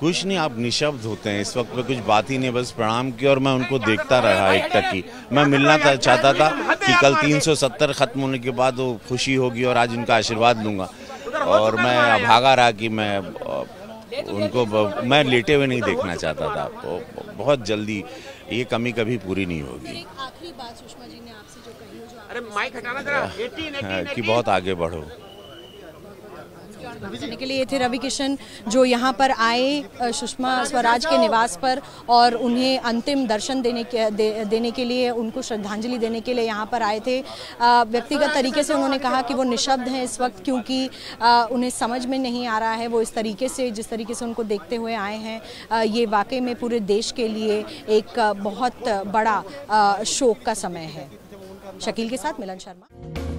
कुछ नहीं आप निशब्द होते हैं। इस वक्त पे कुछ बात ही नहीं बस प्रणाम किया और मैं उनको देखता रहा एक तक ही। मैं मिलना था चाहता था कि कल 370 खत्म होने के बाद वो खुशी होगी और आज उनका आशीर्वाद लूँगा। और मैं भागा रहा कि मैं उनको मैं लेटे हुए नहीं देखना चाहता था तो बहुत जल्दी ये कमी कभी पूरी नहीं होगी। आखिरी बात सुषमा जी ने आपसे जो कही जो अरे माइक हटाना जरा। 18 हाँ, कि बहुत आगे बढ़ो। करने के लिए थे रवि किशन जो यहाँ पर आए सुषमा स्वराज के निवास पर और उन्हें अंतिम दर्शन देने के दे, देने के लिए उनको श्रद्धांजलि देने के लिए यहाँ पर आए थे। व्यक्तिगत तरीके से उन्होंने कहा कि वो निशब्द हैं इस वक्त क्योंकि उन्हें समझ में नहीं आ रहा है। वो इस तरीके से जिस तरीके से उनको देखते हुए आए हैं ये वाकई में पूरे देश के लिए एक बहुत बड़ा शोक का समय है। शकील के साथ मिलन शर्मा।